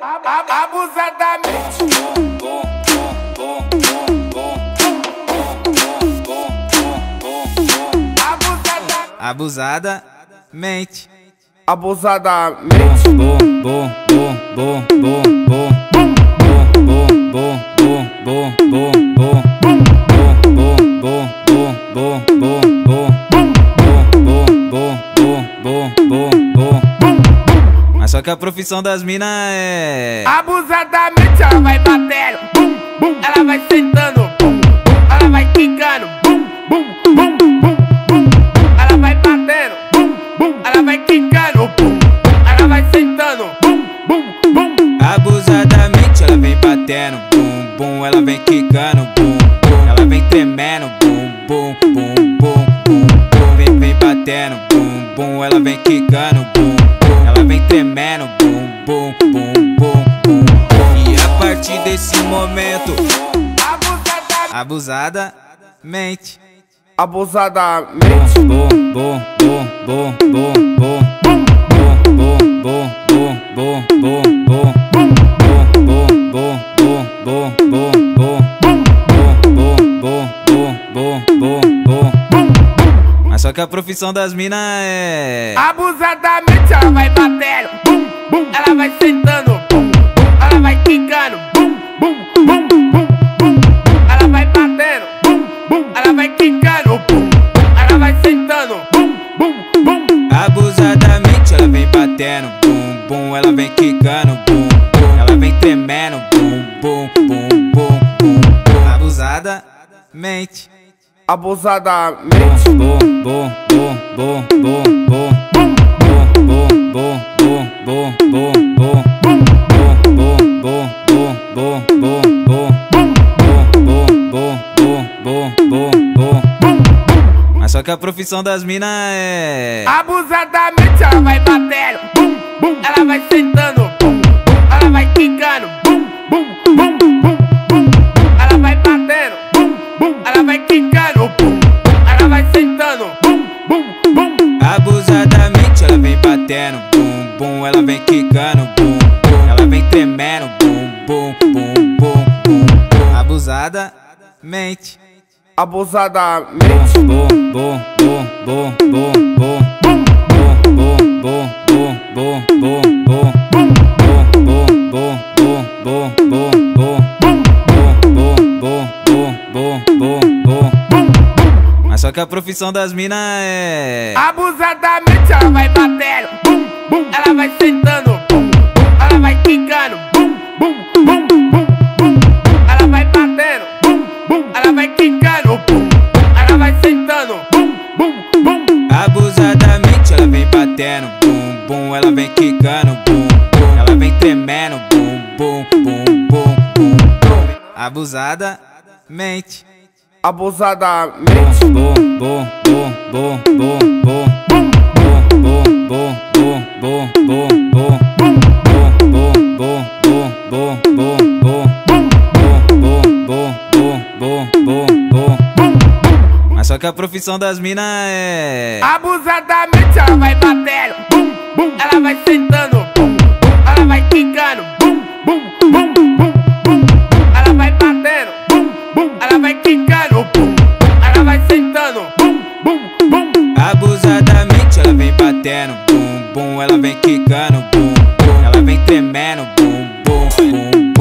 abusadamente. Abusada, mente. Abusadamente. Bom, bom, bom, bom, bom, bom. Só que a profissão das minas é. Abusadamente ela vai batendo, bum, bum, ela vai sentando, bum, bum, ela vai quicando, bum, bum, bum, bum, bum, ela vai batendo, bum, bum, ela vai quicando, bum, ela vai sentando, bum, bum, bum. Abusadamente ela vem batendo, bum, bum, ela vem quicando, bum, bum, ela vem tremendo, bum, bum, bum, bum, bum, bum, vem, vem batendo, bum, bum, ela vem quicando, bum, ela vem tremendo, bum, bum, bum, bum, bum, bum. E a partir desse momento, abusada, mente. bom, bom, bom. Bom, bom, bom, bom, bom, bom. Mas só que a profissão das minas é. abusadamente ela vai batendo, bum, bum, ela vai sentando, bum, bum, ela vai quicando, bum, bum, bum, bum, bum, ela vai batendo, bum, bum, ela vai quicando, bum, ela vai sentando, bum, bum, bum. Abusadamente ela vem batendo, bum, bum, ela vem quicando, bum, bum, ela vem tremendo, bum, bum, bum, bum, bum, bum. Abusada, mente. Abusadamente, Bom, bom, bom, bom, bom, bom. Bom, bom, bom, bom. Bom, bom, bom, bom, bom, bom, bom. Bom, bom, bom, bom, bom, bom, bom. Mas só que a profissão das minas é. abusadamente ela vai batendo, bum, bum, ela vai sentando, ela vem quicando, bum, bum, ela vem tremendo, bum, bum, bum, bum, bum, bum. Abusada, mente. Bom, bom. Bom, bom, bom, bom, bom, bom, bom. Mas só que a profissão das minas é. abusadamente ela vai batendo, bum, bum, ela vai sentando, bum, bum, ela vai quicando, bum, bum, bum, bum, bum, ela vai batendo, bum, bum, ela vai quicando, bum, ela vai sentando, bum, bum, bum. Abusadamente ela vem batendo, bum, bum, ela vem quicando, bum, bum, ela vem tremendo, bum, bum, bum, bum, bum, bum. Abusada, mente. Abusadamente, Bom, bom, bom, bom, bom, bom. Bom, bom, bom, bom, bom, bom, bom. Bom, bom, bom, bom, bom, bom, bom. Bom, bom, bom, bom, bom, bom, bom. Mas só que a profissão das minas é. abusadamente ela vai batendo, bum, bum, ela vai sentando, bum, bum, ela vai quicando, bum, bum, bum, bum, bum, ela vai batendo, bum, bum, ela vai quicando, bum, ela vai sentando, bum, bum, bum. Abusadamente ela vem batendo, bum, bum, ela vem quicando bum, bum, ela vem tremendo bum, bum, bum.